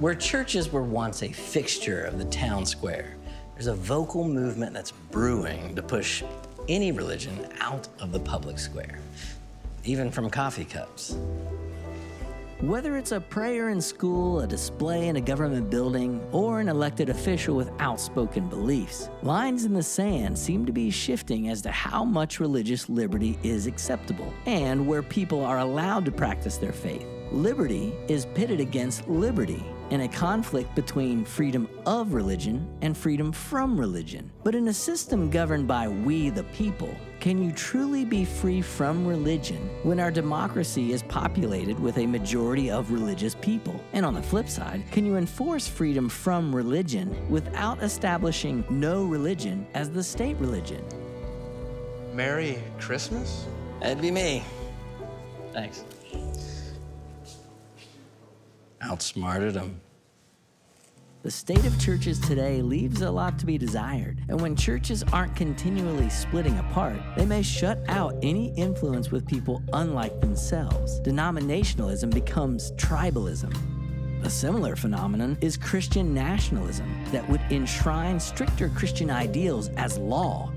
Where churches were once a fixture of the town square, there's a vocal movement that's brewing to push any religion out of the public square, even from coffee cups. Whether it's a prayer in school, a display in a government building, or an elected official with outspoken beliefs, lines in the sand seem to be shifting as to how much religious liberty is acceptable and where people are allowed to practice their faith. Liberty is pitted against liberty in a conflict between freedom of religion and freedom from religion. But in a system governed by we the people, can you truly be free from religion when our democracy is populated with a majority of religious people? And on the flip side, can you enforce freedom from religion without establishing no religion as the state religion? Merry Christmas? That'd be me. Thanks. Outsmarted them. The state of churches today leaves a lot to be desired, and when churches aren't continually splitting apart, they may shut out any influence with people unlike themselves. Denominationalism becomes tribalism. A similar phenomenon is Christian nationalism that would enshrine stricter Christian ideals as law.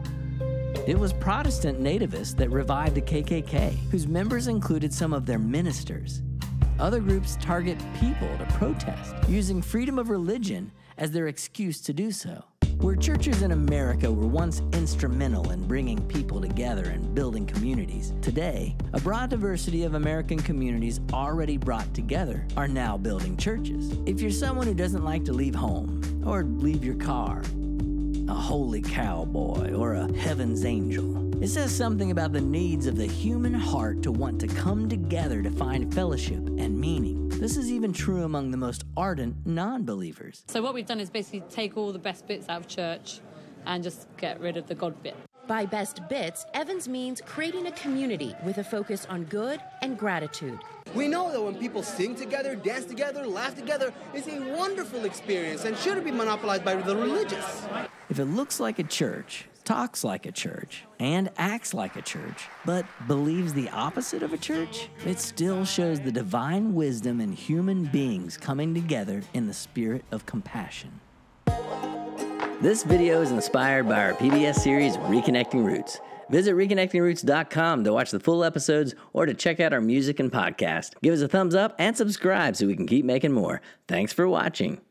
It was Protestant nativists that revived the KKK, whose members included some of their ministers. Other groups target people to protest, using freedom of religion as their excuse to do so. Where churches in America were once instrumental in bringing people together and building communities, today, a broad diversity of American communities already brought together are now building churches. If you're someone who doesn't like to leave home or leave your car, a holy cowboy or a heaven's angel, it says something about the needs of the human heart to want to come together to find fellowship and meaning. This is even true among the most ardent non believers. So, what we've done is basically take all the best bits out of church and just get rid of the God bit. By best bits, Evans means creating a community with a focus on good and gratitude. We know that when people sing together, dance together, laugh together, it's a wonderful experience and shouldn't be monopolized by the religious. If it looks like a church, talks like a church, and acts like a church, but believes the opposite of a church, it still shows the divine wisdom in human beings coming together in the spirit of compassion. This video is inspired by our PBS series Reconnecting Roots. Visit reconnectingroots.com to watch the full episodes or to check out our music and podcast. Give us a thumbs up and subscribe so we can keep making more. Thanks for watching.